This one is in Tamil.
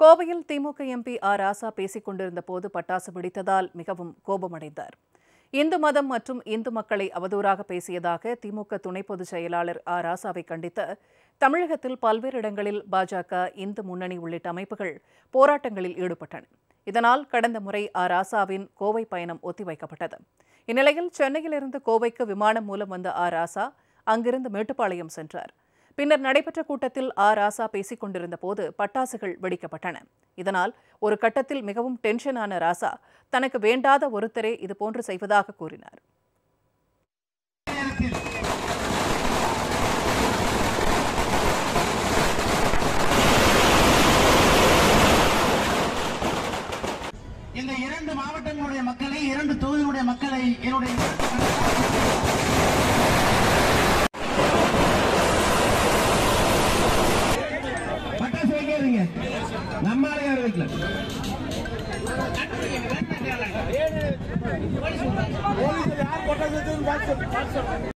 கோவையில் திமுக எம்பி ஆர் ராசா பேசிக் கொண்டிருந்த போது பட்டாசு வெடித்ததால் மிகவும் கோபமடைந்தார். இந்து மதம் மற்றும் இந்து மக்களை அவதூறாக பேசியதாக திமுக துணை பொதுச் செயலாளர் ஆர் ராசாவை கண்டித்து தமிழகத்தில் பல்வேறு இடங்களில் பாஜக இந்து முன்னணி உள்ளிட்ட அமைப்புகள் போராட்டங்களில் ஈடுபட்டன. இதனால் கடந்த முறை ஆர் ராசாவின் கோவை பயணம் ஒத்திவைக்கப்பட்டது. இந்நிலையில் சென்னையிலிருந்து கோவைக்கு விமானம் மூலம் வந்த ஆர் ராசா அங்கிருந்து மேட்டுப்பாளையம் சென்றார். பின்னர் நடைபெற்ற கூட்டத்தில் ஆ ராசா பேசிக் கொண்டிருந்த போது பட்டாசுகள் வெடிக்கப்பட்டன. இதனால் ஒரு கட்டத்தில் மிகவும் டென்ஷனான ராசா தனக்கு வேண்டாத ஒருத்தரே இதுபோன்று செய்வதாக கூறினார். இந்த இரண்டு மாவட்டங்களுடைய மக்களை இரண்டு தொகுதிகளுடைய மக்களை என்னுடைய ನಮ್ಮ ಯಾರು ಯಾರು ಕೊಟ್ಟ